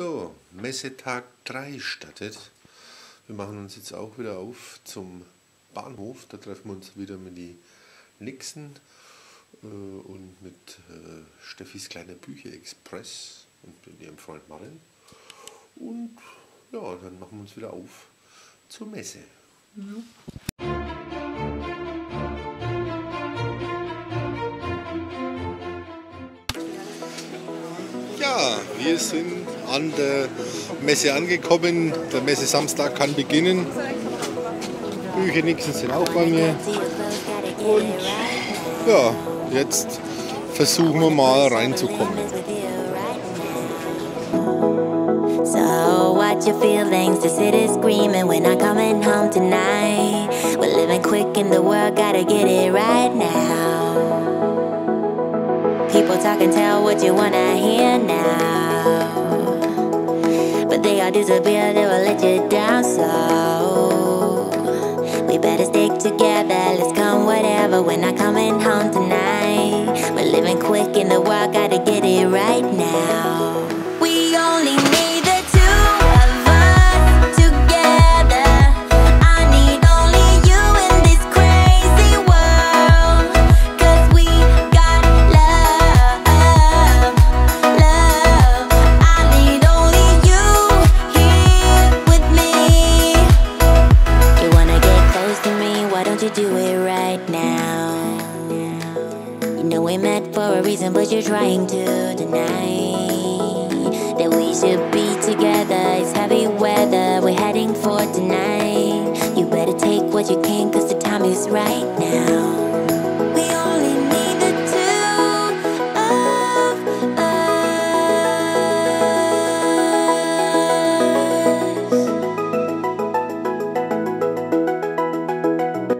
So, Messetag 3 startet. Wir machen uns jetzt auch wieder auf zum Bahnhof. Da treffen wir uns wieder mit die Nixon äh, und mit äh, Steffis kleiner Bücher Express und mit ihrem Freund Martin. Und ja, dann machen wir uns wieder auf zur Messe. Ja, wir sind an der Messe angekommen. Der Messe Samstag kann beginnen. Bücher Nixon sind auch bei mir. Und ja, jetzt versuchen wir mal reinzukommen. So watch your feelings, the city's screaming, we're not coming home tonight. We're living quick in the world, gotta get it right now. People talk and tell what you wanna hear now. They all disappear, they will let you down, so we better stick together. Let's come whatever, we're not coming home tonight. We're living quick in the world, gotta get it right now. You're trying to deny that we should be together. It's heavy weather, we're heading for tonight. You better take what you can, cause the time is right now.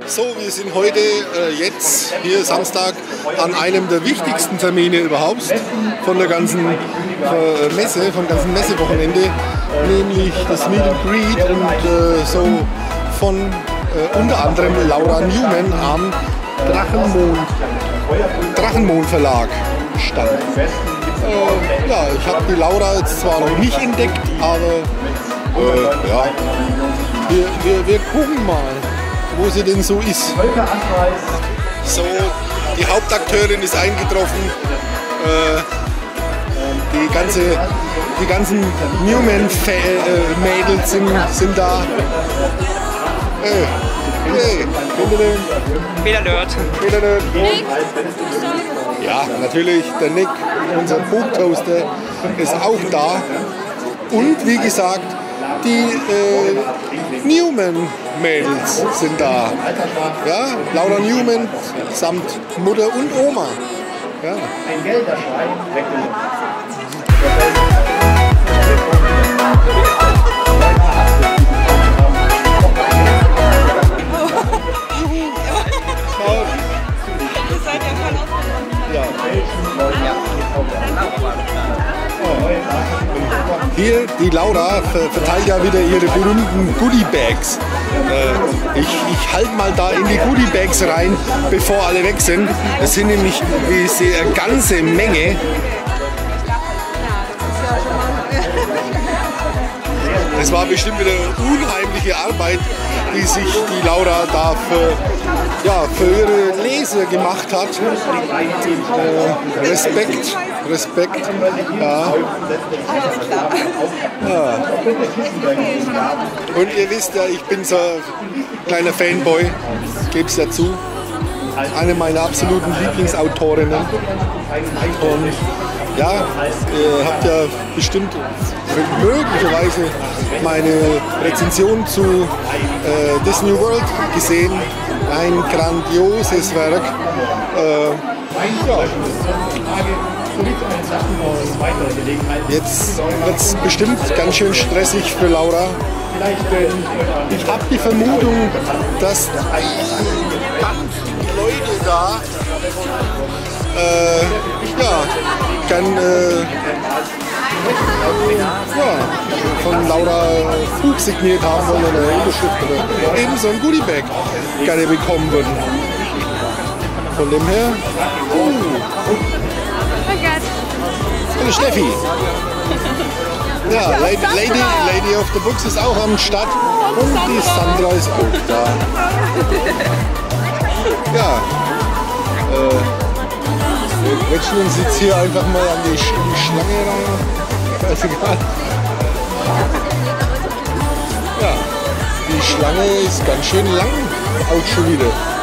So, wir sind heute äh, jetzt hier Samstag an einem der wichtigsten Termine überhaupt von der ganzen äh, Messe, vom ganzen Messewochenende, nämlich das Meet and Greet und äh, so von äh, unter anderem Laura Newman am Drachenmond, Drachenmond Verlag stand. Äh, ja, ich habe die Laura jetzt zwar noch nicht entdeckt, aber äh, ja, wir, wir, wir gucken mal wo sie denn so ist. So, die Hauptakteurin ist eingetroffen. Äh, die, ganze, die ganzen Newman-Mädels sind, sind da. Äh, hey, Wieder Nerd. Ja, natürlich, der Nick, unser Buchtoaster, ist auch da. Und wie gesagt, die äh, Newman-Mädels sind da. Ja, Laura Newman samt Mutter und Oma. Ja. Hier, die Laura ver- verteilt ja wieder ihre berühmten Goodie-Bags. Äh, ich ich halte mal da in die Goodie-Bags rein, bevor alle weg sind. Das sind nämlich eine ganze Menge. Es war bestimmt wieder unheimliche Arbeit, die sich die Laura da für, ja, für ihre Leser gemacht hat. Äh, Respekt, Respekt. Ja. Ja. Und ihr wisst ja, ich bin so ein kleiner Fanboy, gebe es ja zu. Eine meiner absoluten Lieblingsautorinnen. Und ja, ihr habt ja bestimmt möglicherweise meine Rezension zu äh, This World gesehen. Ein grandioses Werk. Äh, ja. Jetzt wird es bestimmt ganz schön stressig für Laura. Ich habe die Vermutung, dass die ganzen Leute da äh, ja, gern äh, ja, von Laura Buch signiert haben wollen oder eine Unterschrift oder eben so ein Goodiebag gerne bekommen würden. Von dem her, uh, hallo Steffi. Ja, Lady, Lady, Lady of the Books ist auch am Start. Und die Sandra ist auch da. Ja. Äh, wir quetschen uns jetzt hier einfach mal an die, Sch die Schlange ran. Ist egal. Ja, die Schlange ist ganz schön lang, auch schon wieder.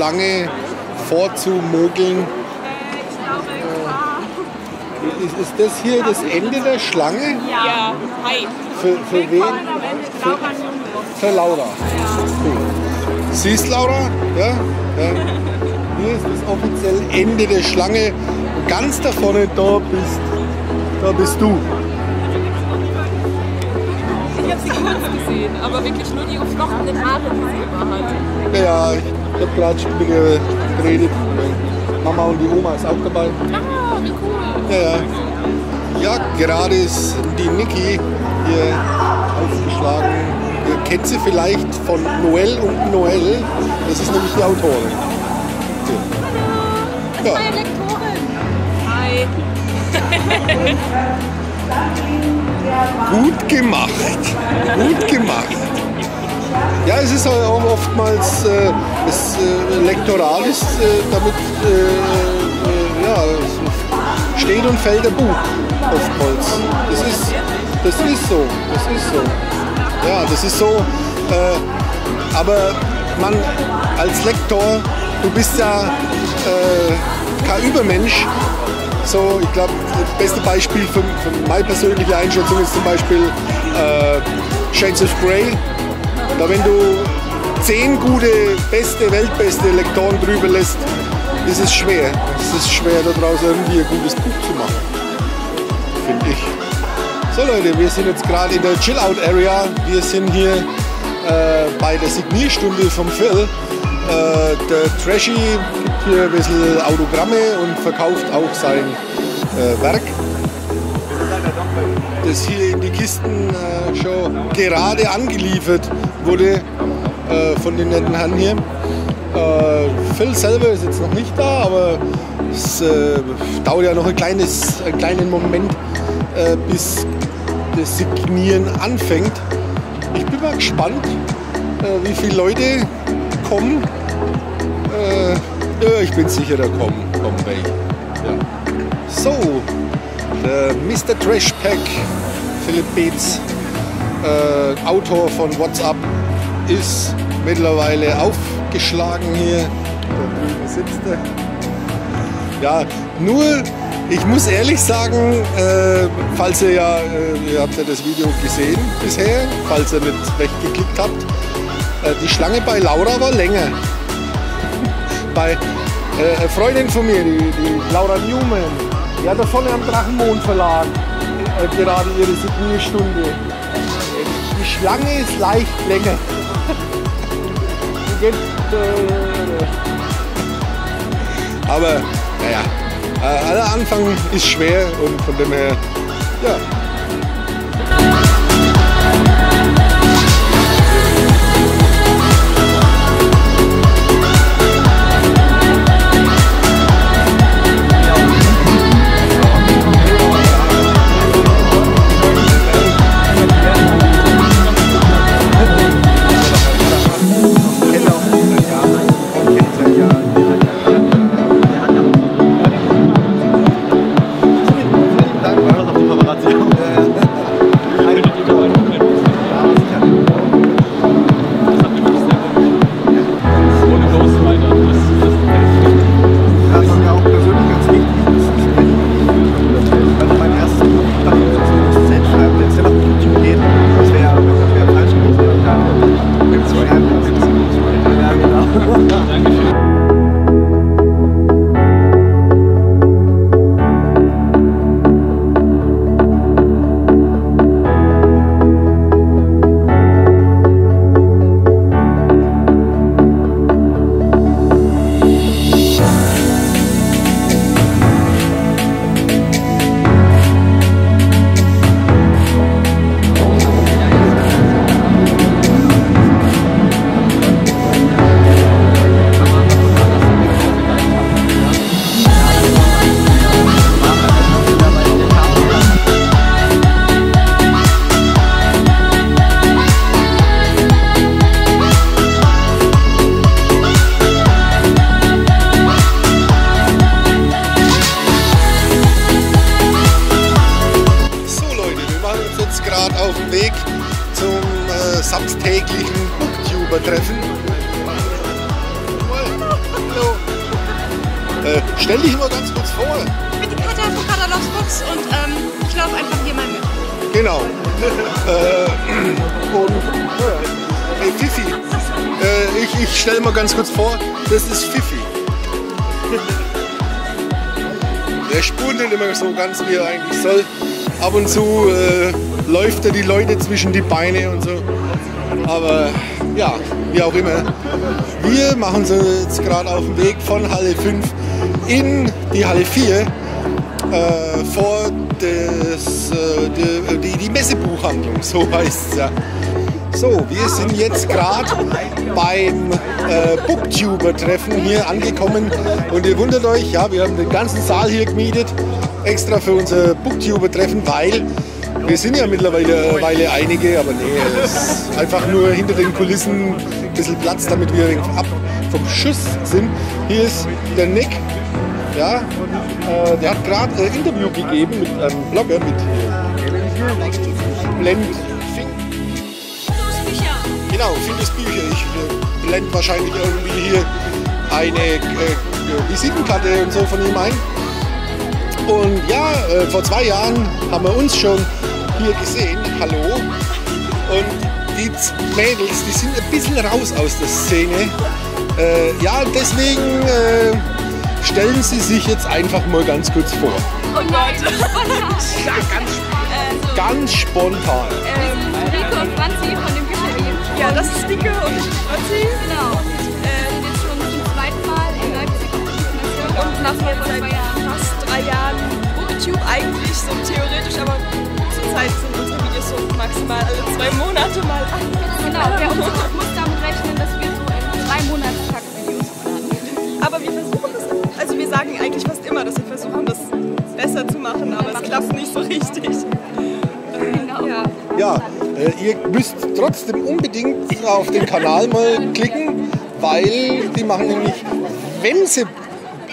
Schlange vorzumogeln. Äh, Ist, ist das hier das Ende der Schlange? Ja, hi. Für, für wen? Für, für Laura. Cool. Siehst Laura? Ja? ja. Hier ist das offiziell Ende der Schlange. Und ganz da vorne, da bist, da bist du. Ich habe sie kurz gesehen, aber wirklich nur die geflochtenen Haare, die sie immer hat. Ja, ich habe gerade schon mit ihr geredet. Mama und die Oma ist auch dabei. Ah, wie cool. Ja, ja. Ja, gerade ist die Niki hier aufgeschlagen. Ihr kennt sie vielleicht von Noel und Noel. Das ist nämlich die Autorin. Ja. Meine Lektorin. Hi. Gut gemacht. Gut gemacht. Ja, es ist auch oftmals, äh, das äh, Lektorat ist äh, damit, äh, äh, ja, steht und fällt der Buch oftmals. Das ist, das ist so, das ist so. Ja, das ist so, äh, aber man als Lektor, du bist ja äh, kein Übermensch, so, ich glaube, das beste Beispiel für, für meine persönliche Einschätzung ist zum Beispiel äh, Shades of Grey. Da wenn du zehn gute, beste, weltbeste Lektoren drüber lässt, ist es schwer. Es ist schwer, daraus irgendwie ein gutes Buch zu machen. Finde ich. So Leute, wir sind jetzt gerade in der Chill-Out-Area. Wir sind hier äh, bei der Signierstunde vom Phil. Äh, der Trashy gibt hier ein bisschen Autogramme und verkauft auch sein äh, Werk. Das hier in die Kisten äh, schon gerade angeliefert wurde äh, von den netten Herren hier. Äh, Phil selber ist jetzt noch nicht da, aber es äh, dauert ja noch ein kleines, einen kleinen Moment, bis das Signieren anfängt. Ich bin mal gespannt, wie viele Leute kommen. Äh, ich bin sicher, da kommen, kommen welche. Ja. So, der Mr. Trash Pack, Philipp Beetz, äh, Autor von WhatsApp, ist mittlerweile aufgeschlagen hier. Da drüben sitzt er. Ja, nur, ich muss ehrlich sagen, äh, falls ihr ja, äh, ihr habt ja das Video gesehen bisher, falls ihr nicht weggeklickt habt, äh, die Schlange bei Laura war länger. Bei äh, Freundin von mir, die, die Laura Newman, die hat da vorne am Drachenmond Verlag äh, gerade ihre Signierstunde. Die Schlange ist leicht länger. Geht, äh, aber naja, äh, aller Anfang ist schwer und von dem her, ja, samstäglichen Booktuber-Treffen. Hallo. Äh, stell dich mal ganz kurz vor. Ich bin die Katja von Katalogs Books und ähm, ich laufe einfach hier mal mit. Genau. äh, und hey Fifi, äh, ich, ich stelle mal ganz kurz vor, das ist Fifi. Der spurt nicht immer so ganz, wie er eigentlich soll. Ab und zu äh, läuft er die Leute zwischen die Beine und so. Aber ja, wie auch immer. Wir machen uns jetzt gerade auf den Weg von Halle 5 in die Halle 4 äh, vor das, äh, die, die, die Messebuchhandlung, so heißt es ja. So, wir sind jetzt gerade beim äh, Booktuber-Treffen hier angekommen und ihr wundert euch, ja, wir haben den ganzen Saal hier gemietet, extra für unser Booktuber-Treffen, weil wir sind ja mittlerweile äh, Weile einige, aber nee, es ist einfach nur hinter den Kulissen ein bisschen Platz, damit wir ab vom Schuss sind. Hier ist der Nick, ja, äh, der hat gerade ein Interview gegeben mit einem Blogger, mit äh, Blend. Genau, Findus Bücher. Ich äh, blende wahrscheinlich irgendwie hier eine äh, Visitenkarte und so von ihm ein. Und ja, äh, vor zwei Jahren haben wir uns schon hier gesehen. Hallo. Und die Mädels, die sind ein bisschen raus aus der Szene. Äh, ja, deswegen äh, stellen sie sich jetzt einfach mal ganz kurz vor. Oh Gott. Ganz spontan. Rico und Franzi von dem Bücherleben. Ja, das ist Dicke und ich bin Franzi. Genau. Äh, sind jetzt schon zum zweiten Mal in Leipzig auf der Und nach seit fast drei Jahren Booktube eigentlich so theoretisch, aber zurzeit sind unsere Videos so maximal alle zwei Monate mal an. Genau, wer uns muss damit rechnen, dass wir so in drei Monatstakt Videos hochladen. Aber wir versuchen das, also wir sagen eigentlich fast immer, dass wir versuchen, das besser zu machen, aber es klappt nicht so richtig. Genau. Ja. Ja, äh, ihr müsst trotzdem unbedingt auf den Kanal mal klicken, weil die machen nämlich, wenn sie,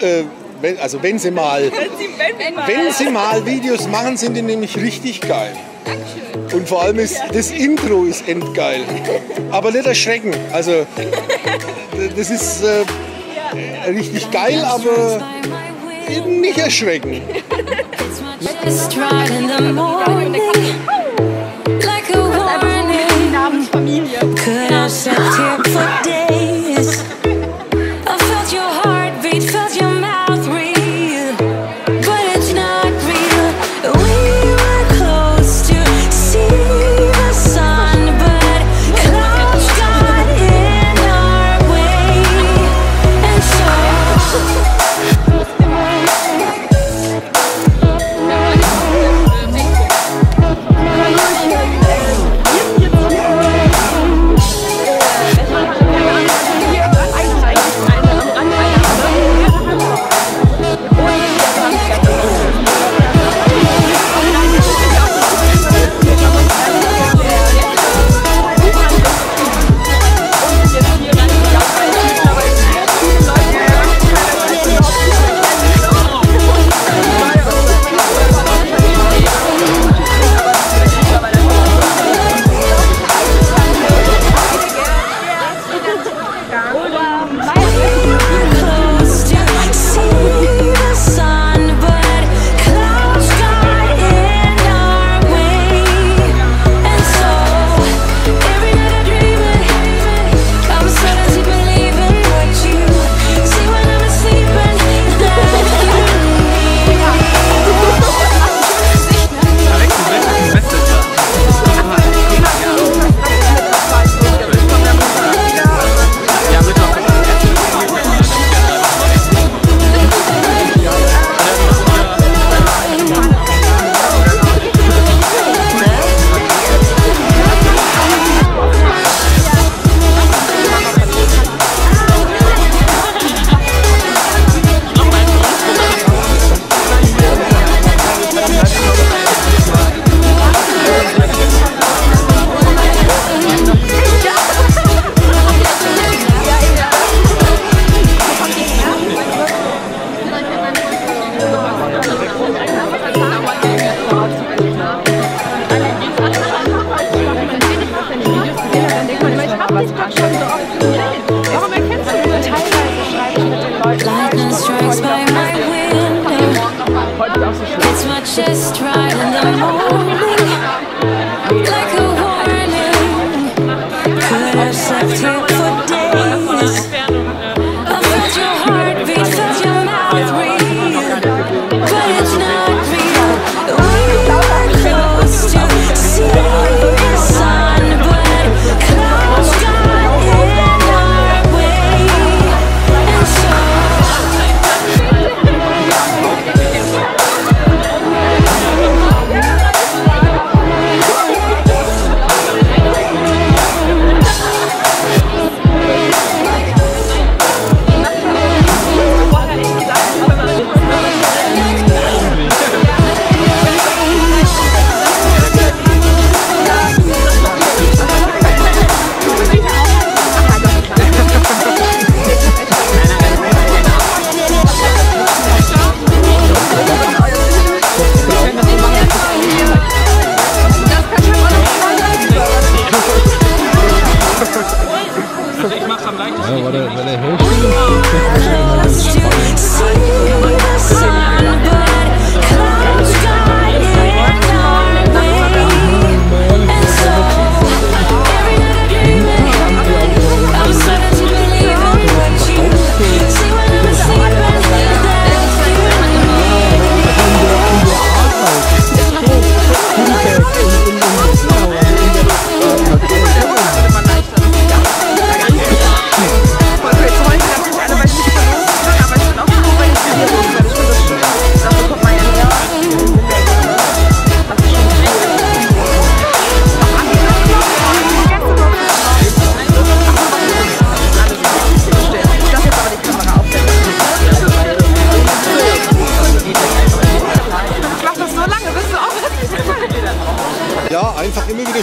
äh, wenn, also wenn sie mal, Wenn sie, wenn mal, wenn sie mal Videos machen, sind die nämlich richtig geil. Und vor allem ist das Intro ist endgeil. Aber nicht erschrecken. Also das ist äh, richtig geil, aber nicht erschrecken. Just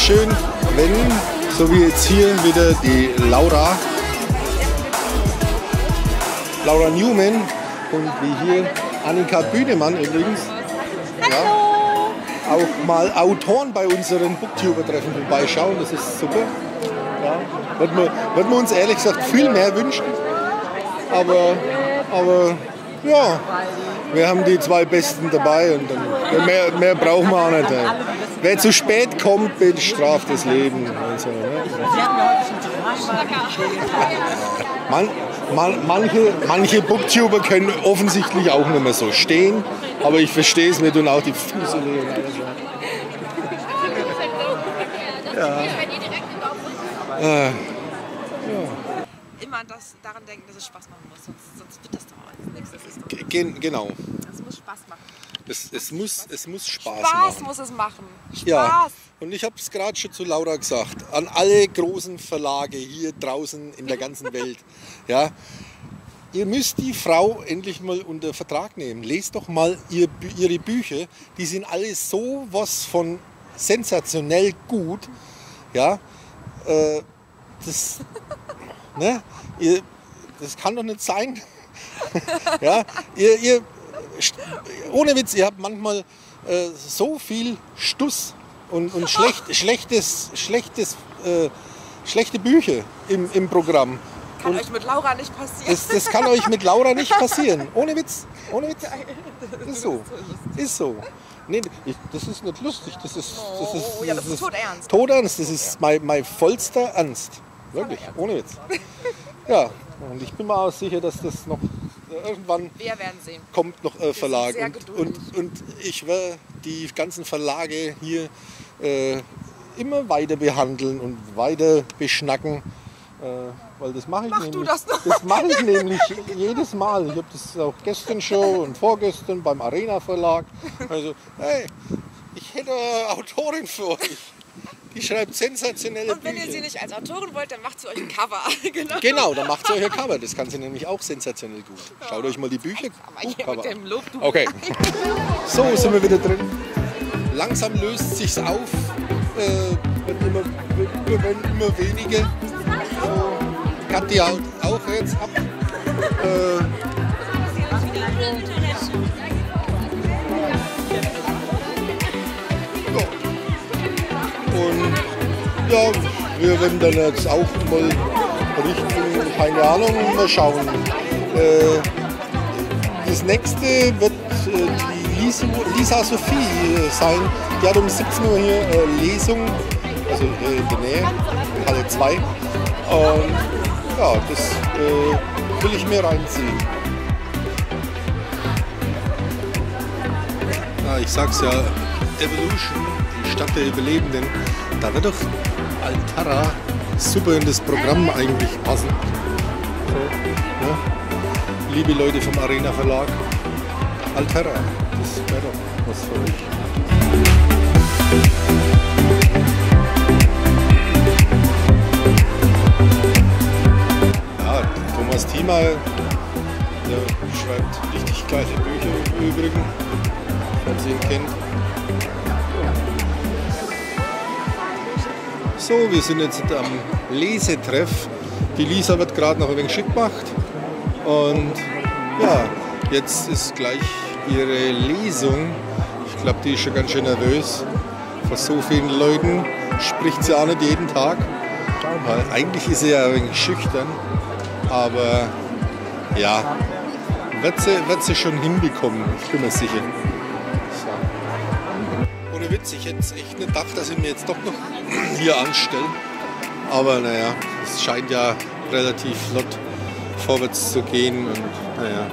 schön, wenn, so wie jetzt hier wieder die Laura, Laura Newman und wie hier Annika Bühnemann übrigens, ja, auch mal Autoren bei unseren Booktuber-Treffen vorbeischauen, das ist super. Ja, wird man, wird man uns ehrlich gesagt viel mehr wünschen, aber, aber ja, wir haben die zwei Besten dabei und dann, mehr, mehr brauchen wir auch nicht. ja. Wer zu spät kommt, bestraft das Leben. Und so, ne? Man, man, manche, manche Booktuber können offensichtlich auch nicht mehr so stehen, aber ich verstehe es, mir tun auch die Füße weh. und alles, ja. Immer an das, daran denken, dass es Spaß machen muss, sonst, sonst wird das doch alles nichts. Das, ist doch, ge- gen- genau. das muss Spaß machen. Es, es, muss, es muss Spaß, Spaß machen. muss es machen. Spaß. Ja, und ich habe es gerade schon zu Laura gesagt, an alle großen Verlage hier draußen in der ganzen Welt. Ja, ihr müsst die Frau endlich mal unter Vertrag nehmen. Lest doch mal ihr, ihre Bücher, die sind alle so was von sensationell gut. Ja, äh, das, ne, ihr, das kann doch nicht sein. ja, ihr, ihr, ohne Witz, ihr habt manchmal äh, so viel Stuss und, und schlecht, schlechtes, schlechtes, äh, schlechte Bücher im, im Programm. Kann euch mit Laura nicht passieren. Das, das kann euch mit Laura nicht passieren. Ohne Witz. Ohne Witz. Ist so. Ist so. Nee, ich, das ist nicht lustig. Das ist, das ist, Oh, ja, das ist todernst. Todernst. Das ist mein, mein vollster Ernst. Wirklich. Ohne Witz. Ja. Und ich bin mir auch sicher, dass das noch äh, irgendwann Wir werden sehen. kommt noch äh, Verlag. Und, und, und ich werde die ganzen Verlage hier äh, immer weiter behandeln und weiter beschnacken. Äh, weil das mache ich Mach du nämlich. das noch. Das mache ich nämlich jedes Mal. Ich habe das auch gestern schon und vorgestern beim Arena Verlag. Also, hey, ich hätte Autorin für euch. Die schreibt sensationelle Und wenn ihr Bücher. sie nicht als Autorin wollt, dann macht sie euch ein Cover. genau. Genau, dann macht ihr euch ein Cover. Das kann sie nämlich auch sensationell gut. Schaut euch mal die Bücher Buchcover mit dem Lob, du. Okay. So, sind wir wieder drin. Langsam löst sich's auf. Äh, wird immer, wird, werden immer weniger. So, Katja auch jetzt ab. Ja, wir werden dann jetzt auch mal Richtung, keine Ahnung, mal schauen. Äh, das nächste wird äh, die Lisa, Lisa Sophie äh, sein. Die hat um 17 Uhr hier äh, Lesung, also hier in der Nähe, in Halle 2. Und ja, das äh, will ich mir reinziehen. Ja, ich sag's ja, Evolution, die Stadt der Überlebenden, da wird doch Altara super in das Programm eigentlich passen. So, ja. Liebe Leute vom Arena Verlag, Altera, das wäre doch was für euch. Thomas Thiemer, der schreibt richtig geile Bücher im Übrigen, falls ihr ihn kennt. So, wir sind jetzt am Lesetreff. Die Lisa wird gerade noch ein wenig schick gemacht. Und ja, jetzt ist gleich ihre Lesung. Ich glaube, die ist schon ganz schön nervös. Vor so vielen Leuten spricht sie auch nicht jeden Tag. Weil eigentlich ist sie ja ein wenig schüchtern. Aber ja, wird sie, wird sie schon hinbekommen, ich bin mir sicher. Ohne Witz, ich hätte es echt nicht gedacht, dass ich mir jetzt doch noch hier anstelle. Aber naja, es scheint ja relativ flott vorwärts zu gehen. Und naja,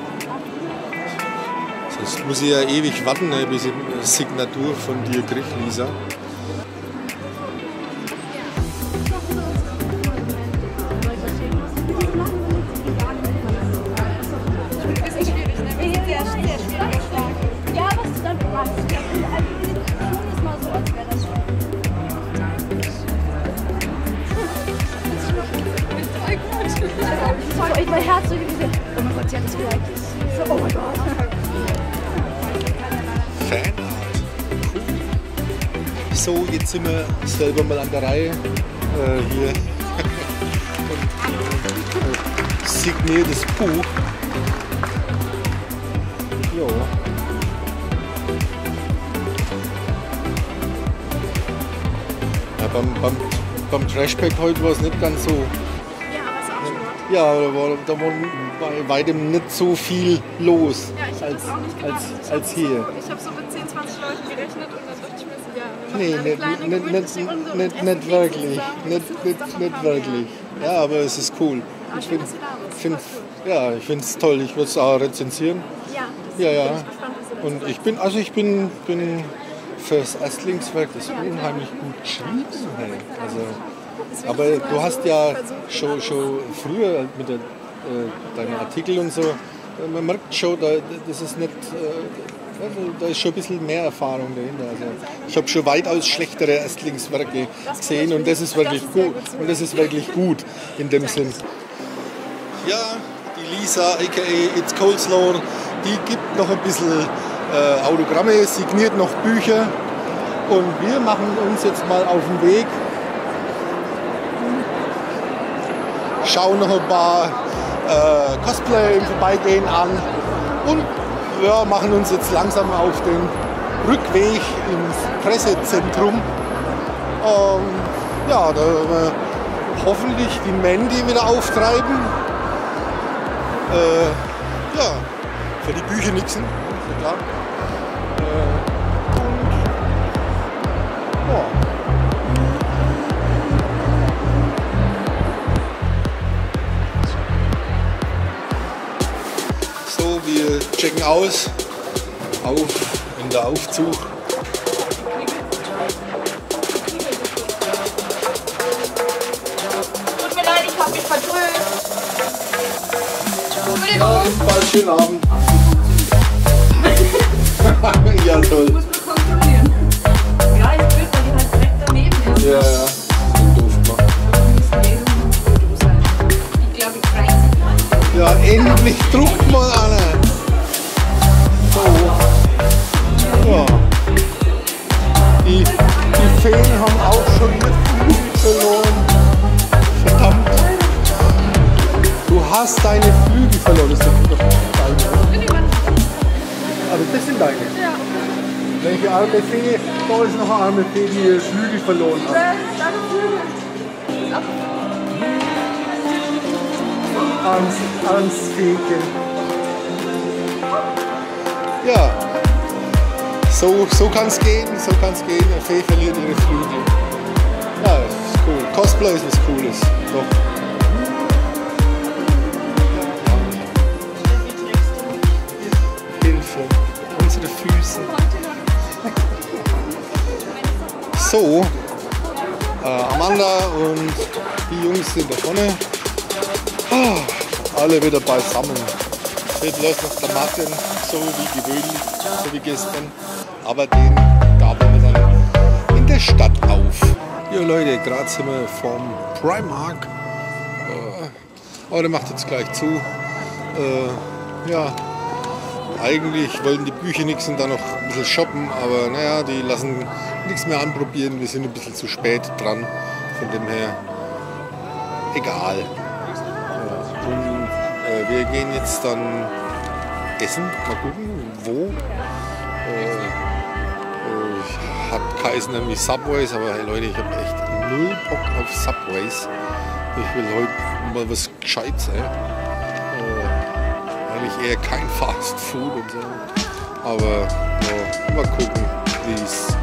sonst muss ich ja ewig warten, ne, bis ich eine Signatur von dir kriege, Lisa. Reihe. Äh, hier. Und, äh, signiertes Buch. Jo. Ja, beim, beim, beim Trashpack heute war es nicht ganz so. Ja, da war, da war bei weitem nicht so viel los Ja, als, als, als hier. So, ich habe so mit 10, 20 Leuten gerechnet und dann dachte ich mir so, ja, wir Nee, nicht, nicht, nicht, nicht, nicht wirklich. Nicht, ist nicht, nicht wirklich. Ja, aber es ist cool. Ich finde find, ja, ich finde es toll. Ich würde es auch rezensieren. Ja, Ja, ja. Und ich bin, also ich bin, bin fürs Erstlingswerk das unheimlich gut geschrieben. Hey. Also, aber du hast ja schon, schon früher mit der, äh, deinen Artikel und so, man merkt schon, da, das ist nicht, äh, also, da ist schon ein bisschen mehr Erfahrung dahinter. Also, ich habe schon weitaus schlechtere Erstlingswerke gesehen und das ist wirklich gut. Und das ist wirklich gut in dem Sinn. Ja, die Lisa, aka It's Coleslaw, die gibt noch ein bisschen äh, Autogramme, signiert noch Bücher. Und wir machen uns jetzt mal auf den Weg. Schauen noch ein paar äh, Cosplay im Vorbeigehen an und ja, machen uns jetzt langsam auf den Rückweg ins Pressezentrum. Ähm, ja, da wir hoffentlich die Mandy wieder auftreiben. Äh, ja, für die Bücher nixen, ja klar. Äh, und ja. Wir checken aus. Auf in der Aufzug. Tut mir leid, ich hab mich verdrückt. Ja, ebenfalls schönen Abend. ja, toll. Ja, ich bin, weil die halt direkt daneben ist. Ja, ja. Ich ich. Ja, endlich druckt mal einer. Hunger. Die, die Feen haben auch schon mit Flügel verloren. Verdammt. Du hast deine Flügel verloren. Das sind doch deine. Aber das sind deine. Ja. Welche arme Fee? Da ist noch eine arme Fee, die ihre Flügel verloren hat. Deine Flügel. Arms, Arms Fegen. Ja so, so kann es gehen, so kann es gehen. Eine Fee verliert ihre Flügel. Ja, ist cool. Cosplay ist was Cooles. Doch. Hilfe. Unsere Füße. So, äh, Amanda und die Jungs sind da vorne. Ah, alle wieder beisammen. Jetzt läuft noch der Martin, so wie gewöhnlich, so wie gestern. Aber den gabeln wir dann in der Stadt auf. Ja Leute, gerade sind wir vom Primark. Äh, aber der macht jetzt gleich zu. Äh, ja, eigentlich wollten die Bücher nichts und dann noch ein bisschen shoppen, aber naja, die lassen nichts mehr anprobieren. Wir sind ein bisschen zu spät dran. Von dem her, egal. Ja, und äh, wir gehen jetzt dann essen. Mal gucken, wo. Äh, äh, hat geheißen nämlich Subways, aber hey Leute, ich habe echt null Bock auf Subways. Ich will heute mal was Gescheites. Äh, eigentlich eher kein Fast Food und so. Aber ja, mal gucken, wie es